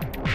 you